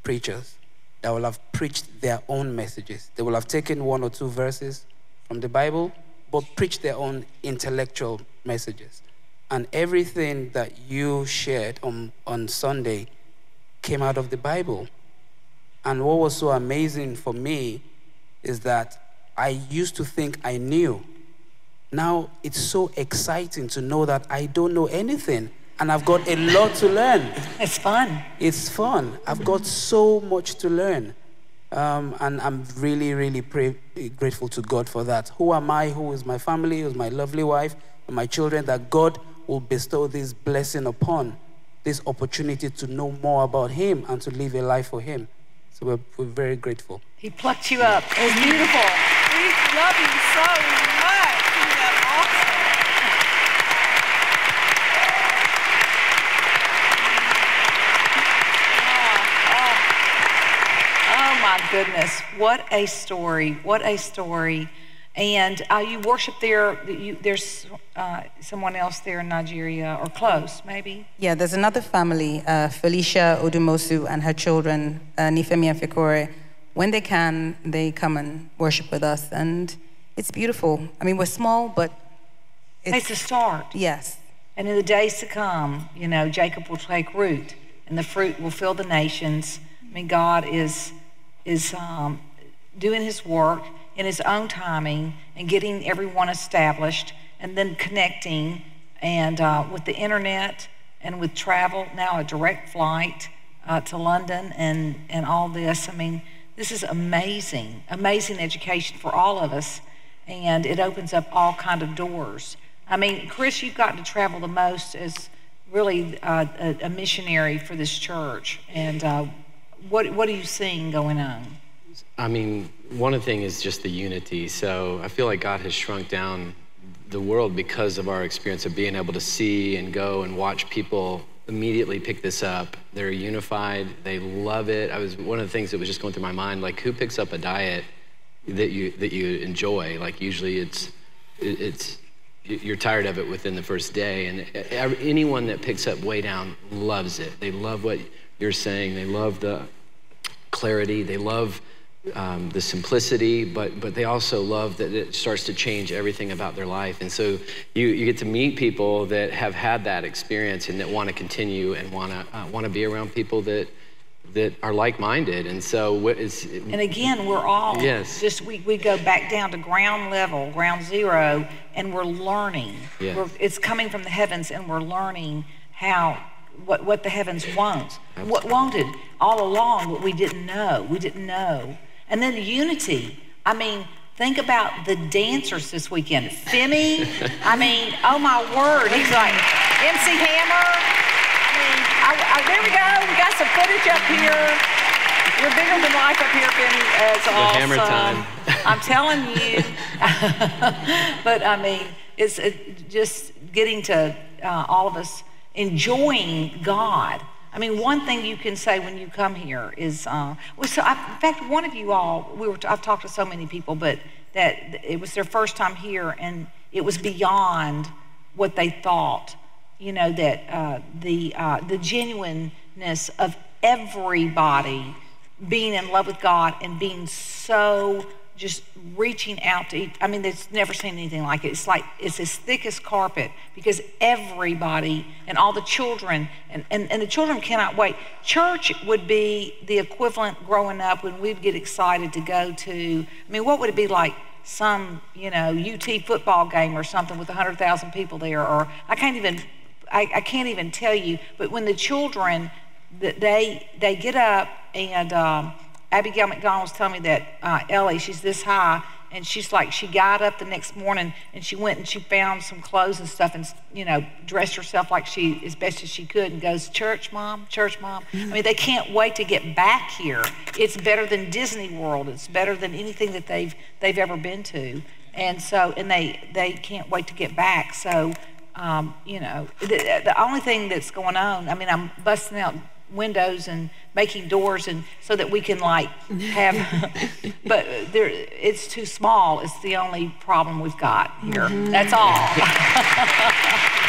preachers that will have preached their own messages. They will have taken one or two verses from the Bible, but preached their own intellectual messages. And everything that you shared on, on Sunday came out of the Bible. And what was so amazing for me is that I used to think I knew. Now it's so exciting to know that I don't know anything and I've got a lot to learn. It's fun. It's fun. I've got so much to learn. Um, and I'm really, really pray, grateful to God for that. Who am I? Who is my family? Who is my lovely wife? And my children? That God will bestow this blessing upon, this opportunity to know more about Him and to live a life for Him. So we're, we're very grateful. He plucked you up. It was beautiful. We love you so much. Isn't that awesome? Oh my goodness, what a story! What a story! And uh, you worship there. You, there's uh, someone else there in Nigeria, or close, maybe. Yeah, there's another family, uh, Felicia Odumosu and her children, uh, Nifemi and Fikore. When they can, they come and worship with us, and it's beautiful. I mean, we're small, but It's a start. yes, And in the days to come, you know, Jacob will take root, and the fruit will fill the nations. I mean, God is is um, doing His work in His own timing and getting everyone established, and then connecting, and uh, with the internet and with travel now a direct flight uh, to London and and all this. I mean, this is amazing, amazing education for all of us, and it opens up all kind of doors. I mean, Chris, you've gotten to travel the most as really uh, a, a missionary for this church. And uh, what what are you seeing going on? I mean, one of the thing is just the unity. So I feel like God has shrunk down the world because of our experience of being able to see and go and watch people immediately pick this up. They're unified. They love it. I was one of the things that was just going through my mind, like who picks up a diet that you that you enjoy? Like usually it's it- it's you're tired of it within the first day, and anyone that picks up Weigh Down loves it. They love what you're saying. They love the clarity. They love um, the simplicity, but but they also love that it starts to change everything about their life. And so you you get to meet people that have had that experience and that want to continue and want to uh, want to be around people that that are like-minded. And so what is And again, we're all Yes. just we, we go back down to ground level, ground zero, and we're learning. Yeah. We're, it's coming from the heavens, and we're learning how what what the heavens want, what wanted all along, but we didn't know. We didn't know. And then unity. I mean. Think about the dancers this weekend. Femi, I mean, oh my word, he's like MC Hammer. I mean, I, I, there we go. We got some footage up here. You're bigger than life up here, Benny. It's The awesome. hammer time. I'm telling you. (laughs) but I mean, it's uh, just getting to uh, all of us enjoying God. I mean, one thing you can say when you come here is, uh, well, so I, in fact, one of you all, we were, I've talked to so many people, but that it was their first time here, and it was beyond what they thought. You know that uh, the uh, the genuineness of everybody being in love with God and being so just reaching out to each, I mean, it's never seen anything like it. It's like it's as thick as carpet because everybody and all the children and, and, and the children cannot wait. Church would be the equivalent growing up when we'd get excited to go to, I mean, what would it be like? Some, you know, UT football game or something with 100,000 people there, or I can't even, I, I can't even tell you. But when the children, they they get up and um, Abigail McDonald was telling me that uh, Ellie, she's this high, and she's like, she got up the next morning and she went and she found some clothes and stuff and, you know, dressed herself like she, as best as she could and goes, Church, Mom, church, Mom. I mean, they can't wait to get back here. It's better than Disney World. It's better than anything that they've, they've ever been to. And so, and they, they can't wait to get back. So, um, you know, the, the only thing that's going on, I mean, I'm busting out windows and making doors and so that we can like have (laughs) but there it's too small it's the only problem we've got here mm-hmm. that's all (laughs)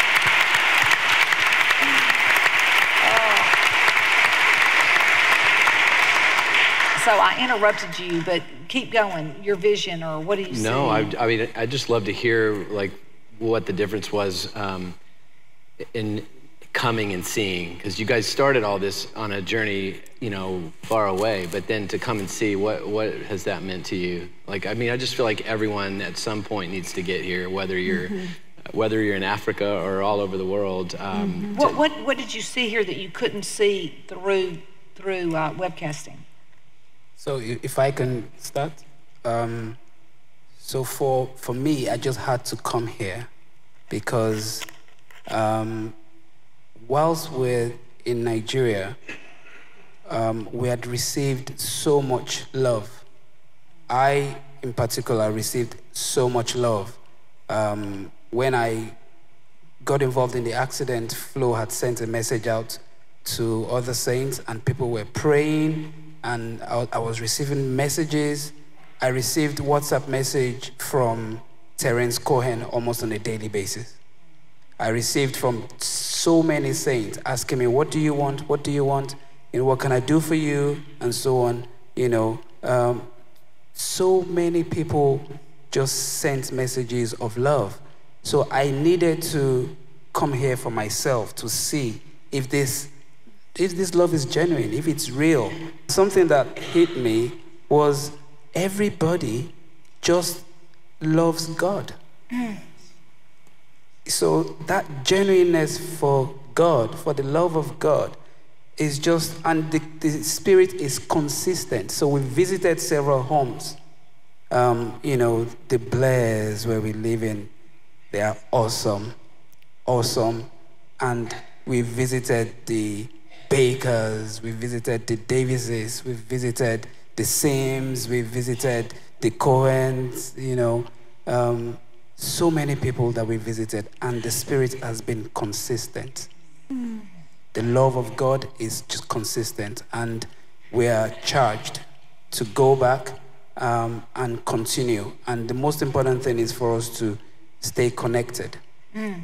so I interrupted you, but keep going. Your vision, or what do you see? No, I, I mean, I just love to hear like what the difference was um, in coming and seeing because you guys started all this on a journey you know far away but then to come and see what what has that meant to you like i mean i just feel like everyone at some point needs to get here whether you're mm-hmm. whether you're in africa or all over the world um, mm-hmm. what, what what did you see here that you couldn't see through through uh, webcasting so if i can start um, so for for me i just had to come here because um, whilst we're in Nigeria, um, we had received so much love. I, in particular, received so much love. Um, when I got involved in the accident, Flo had sent a message out to other saints, and people were praying, and I, I was receiving messages. I received WhatsApp message from Terence Cohen almost on a daily basis. I received from so many saints asking me, What do you want? What do you want? And what can I do for you? And so on. You know, um, so many people just sent messages of love. So I needed to come here for myself to see if this if this love is genuine, if it's real. Something that hit me was everybody just loves God. Mm. So that genuineness for God, for the love of God, is just, and the, the spirit is consistent. So we visited several homes. Um, you know, the Blairs where we live in, they are awesome, awesome. And we visited the Bakers, we visited the Davises, we visited the Sims, we visited the Cohens, you know. Um, so many people that we visited, and the Spirit has been consistent. Mm. The love of God is just consistent, and we are charged to go back um, and continue. And the most important thing is for us to stay connected. Mm.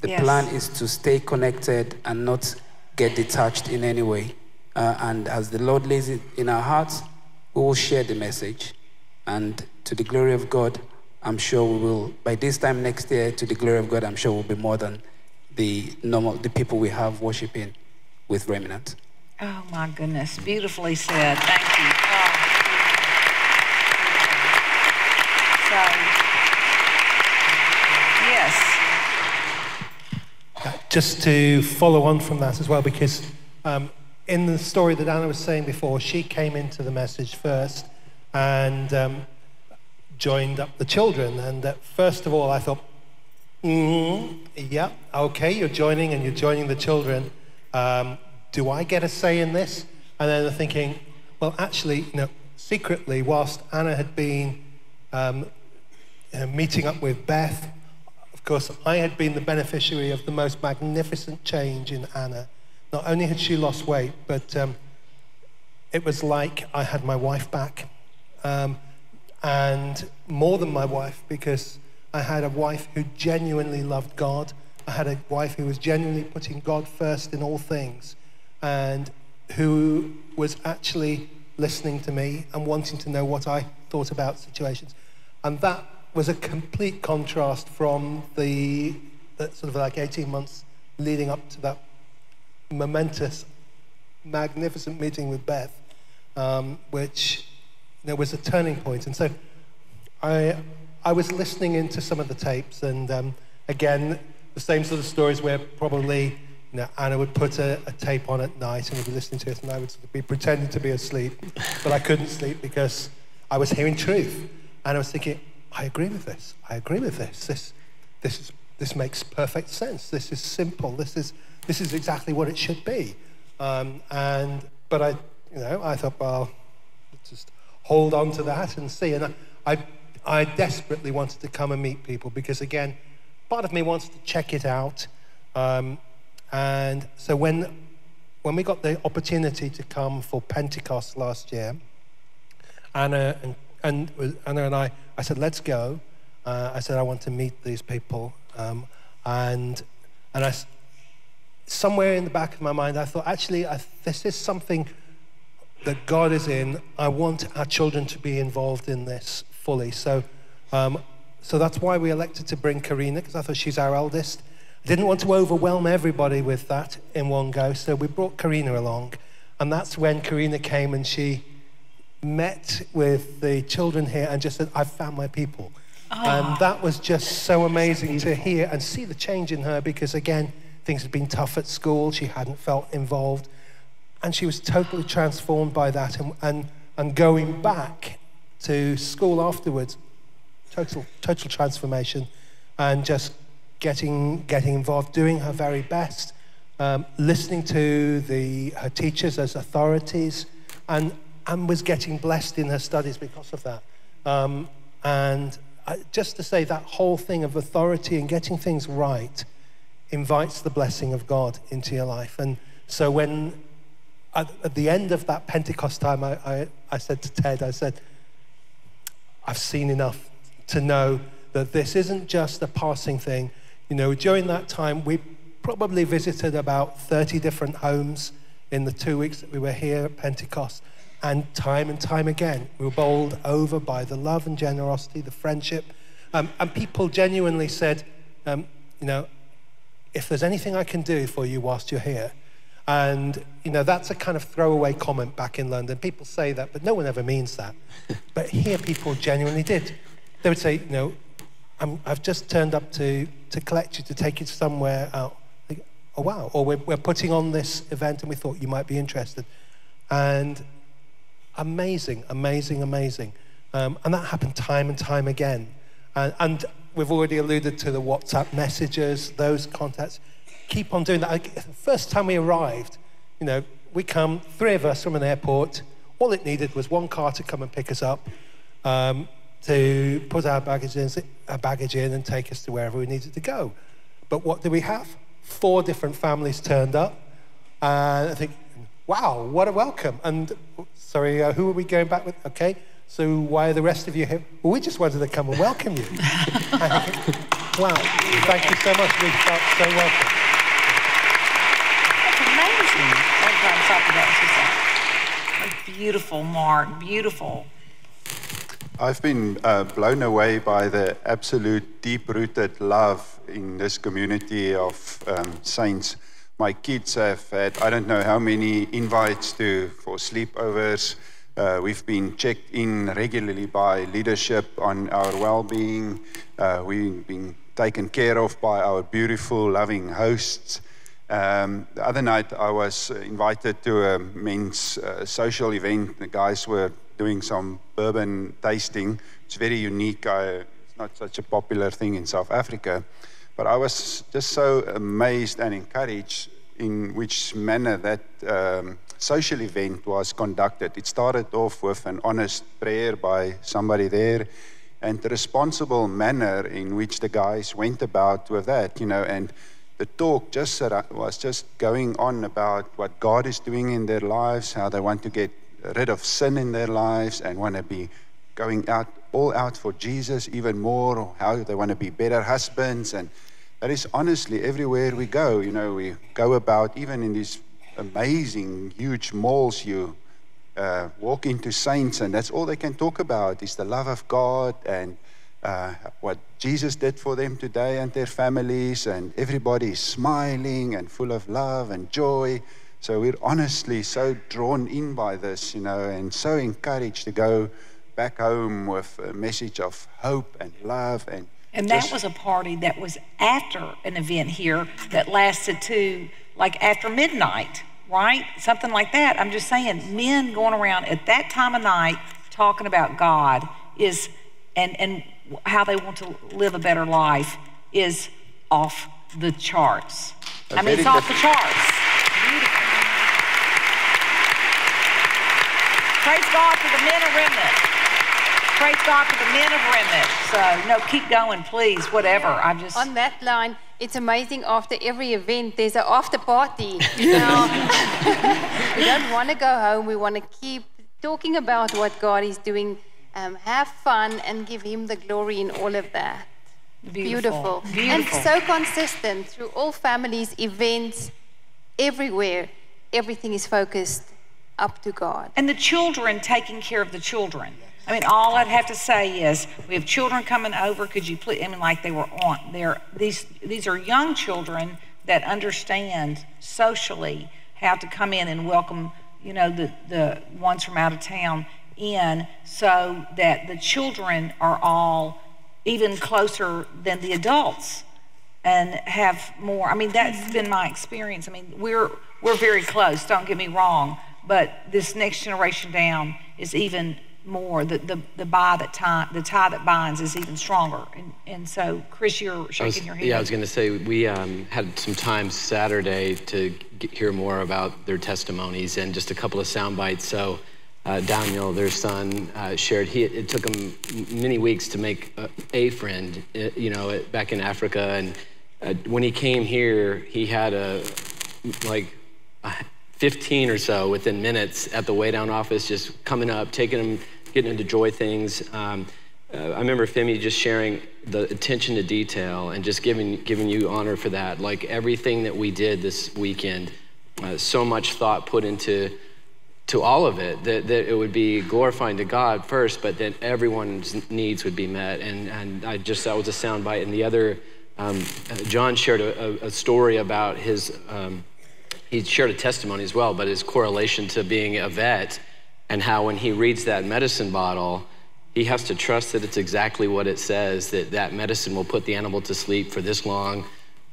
The yes. plan is to stay connected and not get detached in any way. Uh, and as the Lord lays it in our hearts, we will share the message. And to the glory of God, I'm sure we will, by this time next year, to the glory of God, I'm sure we'll be more than the normal, the people we have worshiping with Remnant. Oh my goodness, beautifully said. Thank you. Oh, so, yes. Just to follow on from that as well, because um, in the story that Anna was saying before, she came into the message first, and um, joined up the children. And uh, first of all, I thought, mm, yeah, okay, you're joining and you're joining the children. Um, do I get a say in this? And then thinking, well, actually, you know, secretly, whilst Anna had been um, uh, meeting up with Beth, of course, I had been the beneficiary of the most magnificent change in Anna. Not only had she lost weight, but um, it was like I had my wife back. Um, and more than my wife, because I had a wife who genuinely loved God. I had a wife who was genuinely putting God first in all things and who was actually listening to me and wanting to know what I thought about situations. And that was a complete contrast from the, the sort of like 18 months leading up to that momentous, magnificent meeting with Beth, um, which know, was a turning point. And so I, I was listening into some of the tapes, and um, again, the same sort of stories where probably you know, Anna would put a, a, tape on at night and we'd be listening to it, and I would sort of be pretending to be asleep, but I couldn't sleep because I was hearing truth. And I was thinking, I agree with this. I agree with this. This, this, is, this makes perfect sense. This is simple. This is, this is exactly what it should be. Um, and, but I, you know, I thought, well, hold on to that and see. And I, I, I desperately wanted to come and meet people because, again, part of me wants to check it out. Um, and so when, when we got the opportunity to come for Pentecost last year, Anna and, and Anna and I, I said, let's go. Uh, I said, I want to meet these people. Um, and, and I, somewhere in the back of my mind, I thought, actually, I, this is something that God is in. I want our children to be involved in this fully. So, um, so that's why we elected to bring Karina, because I thought she's our eldest. I didn't want to overwhelm everybody with that in one go, so we brought Karina along. And that's when Karina came and she met with the children here and just said, I've found my people. Oh. And that was just so amazing to hear and see the change in her because, again, things had been tough at school. She hadn't felt involved. And she was totally transformed by that. And, and, and going back to school afterwards, total, total transformation and just getting, getting involved, doing her very best, um, listening to the, her teachers as authorities, and, and was getting blessed in her studies because of that. Um, and I, just to say that whole thing of authority and getting things right invites the blessing of God into your life. And so when at, the end of that Pentecost time, I, I, I said to Ted, I said, I've seen enough to know that this isn't just a passing thing. You know, during that time, we probably visited about 30 different homes in the two weeks that we were here at Pentecost. And time and time again, we were bowled over by the love and generosity, the friendship. Um, and people genuinely said, um, you know, if there's anything I can do for you whilst you're here. And, you know, that's a kind of throwaway comment back in London. People say that, but no one ever means that. (laughs) but here, people genuinely did. They would say, you know, i have just turned up to, to collect you, to take you somewhere out. Like, oh, wow. Or we're, we're putting on this event and we thought you might be interested. And amazing, amazing, amazing. Um, and that happened time and time again. And, and, we've already alluded to the WhatsApp messages, those contacts. Keep on doing that. The first time we arrived, you know, we come, three of us from an airport. All it needed was one car to come and pick us up, um, to put our baggage, in, our baggage in and take us to wherever we needed to go. But what do we have? Four different families turned up. And I think, wow, what a welcome. And sorry, uh, who are we going back with? Okay, so why are the rest of you here? Well, we just wanted to come and welcome you. wow, (laughs) thank you so much. We felt so welcome. That's amazing. Beautiful, Mark. Beautiful. I've been uh, blown away by the absolute deep-rooted love in this community of um, saints my kids have had I don't know how many invites to for sleepovers. Uh, we've been checked in regularly by leadership on our well-being. Uh, we've been taken care of by our beautiful, loving hosts. Um, the other night, I was invited to a men's uh, social event. The guys were doing some bourbon tasting. It's very unique. I, it's not such a popular thing in South Africa. But I was just so amazed and encouraged in which manner that um, social event was conducted. It started off with an honest prayer by somebody there. and the responsible manner in which the guys went about with that, you know, and the talk just was just going on about what God is doing in their lives, how they want to get rid of sin in their lives and want to be going out all out for Jesus even more, or how they want to be better husbands. And that is honestly everywhere we go. You know, we go about even in these amazing, huge malls. You uh, walk into saints, and that's all they can talk about is the love of God and uh, what Jesus did for them today and their families, and everybody is smiling and full of love and joy. So we're honestly so drawn in by this, you know, and so encouraged to go back home with a message of hope and love and and that was a party that was after an event here that lasted to like after midnight, right? Something like that. I'm just saying, men going around at that time of night talking about God is and and how they want to live a better life is off the charts. I mean, it's off the charts. Praise God for the men of remnant. Praise God for the men of remnant. So, no, keep going, please, whatever. I'm just. On that line, it's amazing after every event, there's an after party. (laughs) Now, (laughs) we don't want to go home. We want to keep talking about what God is doing. Um, have fun and give Him the glory in all of that. Beautiful. Beautiful. Beautiful. And so consistent through all families, events, everywhere. Everything is focused up to God. And the children taking care of the children. I mean, all I'd have to say is, we have children coming over. Could you please? I mean, like they were on. They're these these are young children that understand socially how to come in and welcome, you know, the the ones from out of town in, so that the children are all even closer than the adults and have more. I mean, that's been my experience. I mean, we're we're very close. Don't get me wrong, but this next generation down is even more. The the the tie that tie the tie that binds is even stronger. And and so, Chris, you're shaking was, your head. Yeah, I was going to say we um, had some time Saturday to get, hear more about their testimonies and just a couple of sound bites. So. Uh, Daniel, their son, uh, shared. He it took him many weeks to make a, a friend, uh, you know, back in Africa. And uh, when he came here, he had a like 15 or so within minutes at the Weigh Down office, just coming up, taking him, getting him to enjoy things. Um, uh, I remember Femi just sharing the attention to detail and just giving giving you honor for that. Like everything that we did this weekend, uh, so much thought put into to all of it that, that it would be glorifying to God first, but then everyone's needs would be met. And and I just that was a sound bite. And the other, um, uh, John shared a, a, story about his. Um, he shared a testimony as well, but his correlation to being a vet and how when he reads that medicine bottle, he has to trust that it's exactly what it says, that that medicine will put the animal to sleep for this long.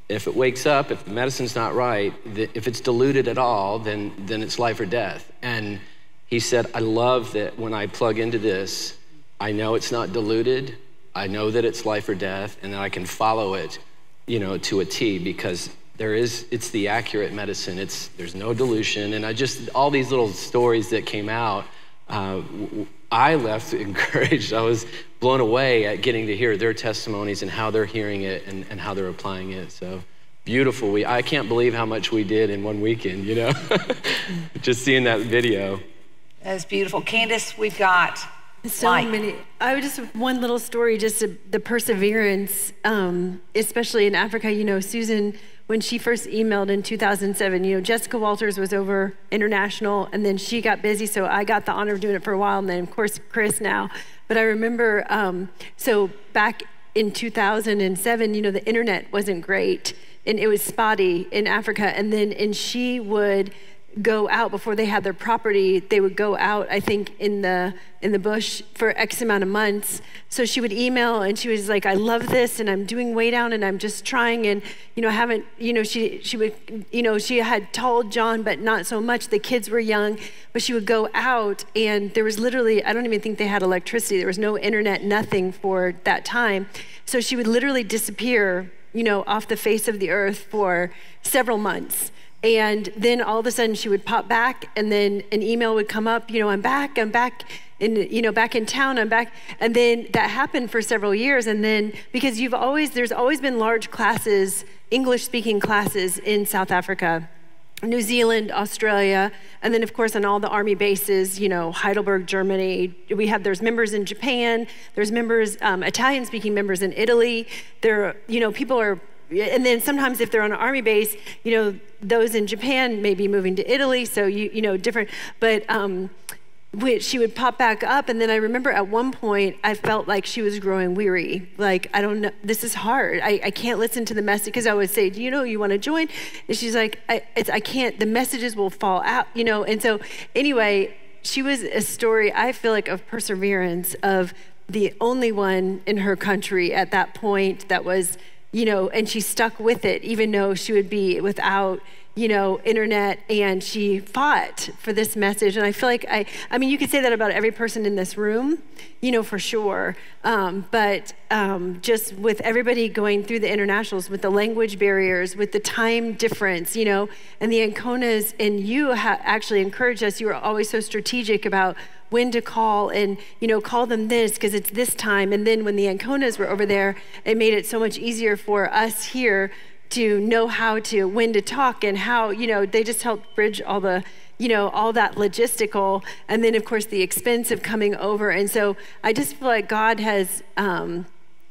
If it wakes up, if the medicine's not right, if it's diluted at all, then, then it's life or death. And he said, I love that when I plug into this, I know it's not diluted. I know that it's life or death, and that I can follow it, you know, to a T because there is it's the accurate medicine it's there's no dilution and i just all these little stories that came out uh, i left (laughs) encouraged i was blown away at getting to hear their testimonies and how they're hearing it and, and how they're applying it so beautiful we i can't believe how much we did in one weekend you know (laughs) just seeing that video that's beautiful candace we've got so Mike. many. I would just one little story, just the perseverance, um, especially in Africa. You know, Susan when she first emailed in 2007. You know, Jessica Walters was over international, and then she got busy, so I got the honor of doing it for a while, and then of course Chris now. But I remember, um, so back in 2007, you know, the internet wasn't great, and it was spotty in Africa, and then and she would go out before they had their property they would go out i think in the in the bush for x amount of months. So she would email and she was like i love this and i'm doing Weigh Down and i'm just trying. And you know haven't you know she she would you know she had told john but not so much. The kids were young but she would go out and there was literally i don't even think they had electricity. There was no internet nothing for that time. So she would literally disappear you know off the face of the earth for several months and then all of a sudden she would pop back, and then an email would come up, you know, I'm back, I'm back. in you know back in town i'm back and then that happened for several years and then because you've always there's always been large classes english speaking classes in south africa New Zealand, Australia, and then of course on all the army bases, you know, Heidelberg, Germany. We have there's members in Japan. There's members, um, Italian-speaking members in Italy. There, you know, people are, and then sometimes if they're on an army base, you know, those in Japan may be moving to Italy. So you, you know, different. But um, which she would pop back up and then i remember at one point i felt like she was growing weary like i don't know this is hard i, I can't listen to the message because i would say do you know you want to join and she's like I, it's I can't the messages will fall out you know and so anyway she was a story i feel like of perseverance of the only one in her country at that point that was you know and she stuck with it even though she would be without you know, internet, and she fought for this message. And I feel like I, I mean, you could say that about every person in this room, you know, for sure. Um, but um, just with everybody going through the internationals, with the language barriers, with the time difference, you know, and the Anconas, and you actually encouraged us. You were always so strategic about when to call and you know call them this because it's this time. And then when the anconas were over there it made it so much easier for us here to know how to when to talk and how you know they just help bridge all the you know all that logistical and then of course the expense of coming over. And so i just feel like god has um,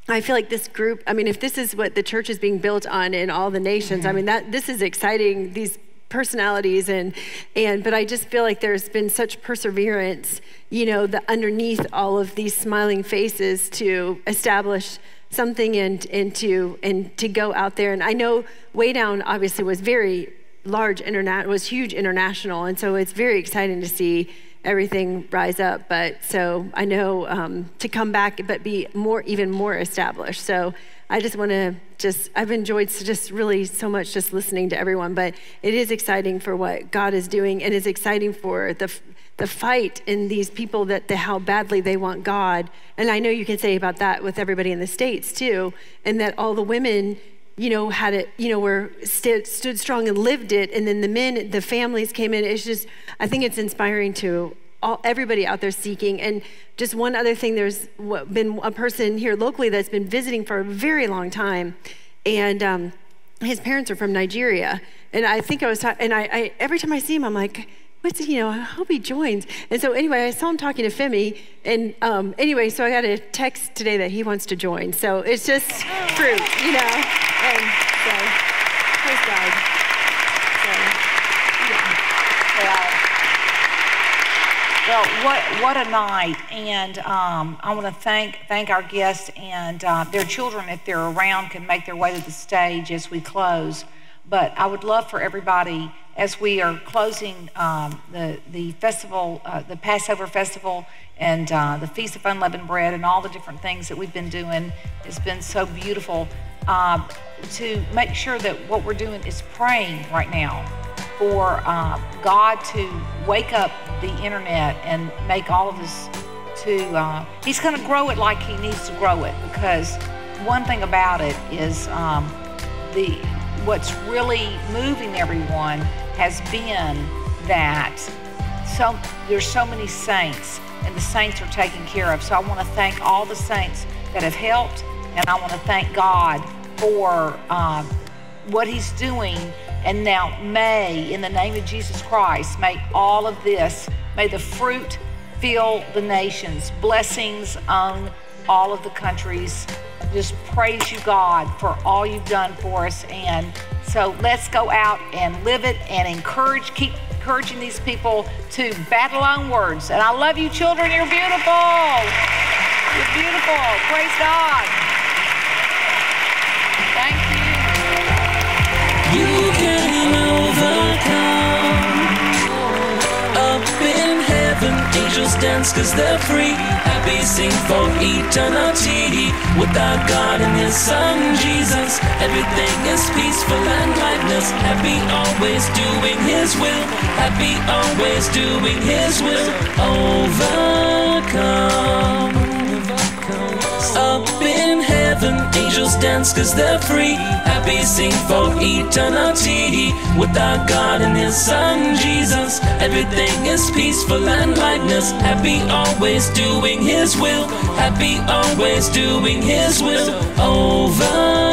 I feel like this group, I mean, if this is what the church is being built on in all the nations, mm-hmm. I mean, that this is exciting, these personalities and and but I just feel like there's been such perseverance, you know, the underneath all of these smiling faces to establish something and, and, to, and to go out there. And I know Weigh Down obviously was very large, internet was huge international. And so it's very exciting to see everything rise up. But so I know um, to come back, but be more, even more established. So I just want to just, I've enjoyed just really so much just listening to everyone, but it is exciting for what God is doing and is exciting for the, the fight in these people that the, how badly they want God. And I know you can say about that with everybody in the States too, and that all the women, you know, had it, you know, were st- stood strong and lived it. And then the men, the families came in. It's just, I think it's inspiring to all, everybody out there seeking. And just one other thing, there's been a person here locally that's been visiting for a very long time. And, um, his parents are from Nigeria. And I think I was, and I, I, every time I see him, I'm like, what's you know, I hope he joins. And so anyway, I saw him talking to Femi, and um, anyway, so I got a text today that he wants to join. So it's just fruit, you know. And so praise God. So, yeah. Well, what what a night! And um, I want to thank thank our guests and uh, their children, if they're around, can make their way to the stage as we close. But I would love for everybody as we are closing um, the, the festival, uh, the Passover festival, and uh, the Feast of Unleavened Bread, and all the different things that we've been doing. It's been so beautiful uh, to make sure that what we're doing is praying right now for uh, God to wake up the internet and make all of us to, uh, He's going to grow it like He needs to grow it because one thing about it is um, the what's really moving everyone has been that so there's so many saints and the saints are taken care of. So I want to thank all the saints that have helped, and I want to thank God for um, what He's doing. And now, may, in the name of Jesus Christ, may all of this, may the fruit fill the nations, blessings on all of the countries. Just praise you, God, for all you've done for us. And so let's go out and live it and encourage, keep encouraging these people to battle on words. And I love you, children. You're beautiful. You're beautiful. Praise God. Angels dance because they're free Happy sing for eternity. With our God and His Son Jesus, everything is peaceful and lightness. Happy always doing His will. Happy always doing His will. Overcome. Up in heaven, angels dance cause they're free. Happy sing for eternity. With our God and His Son Jesus, everything is peaceful and lightness. Happy always doing His will. Happy always doing His will. Overcome.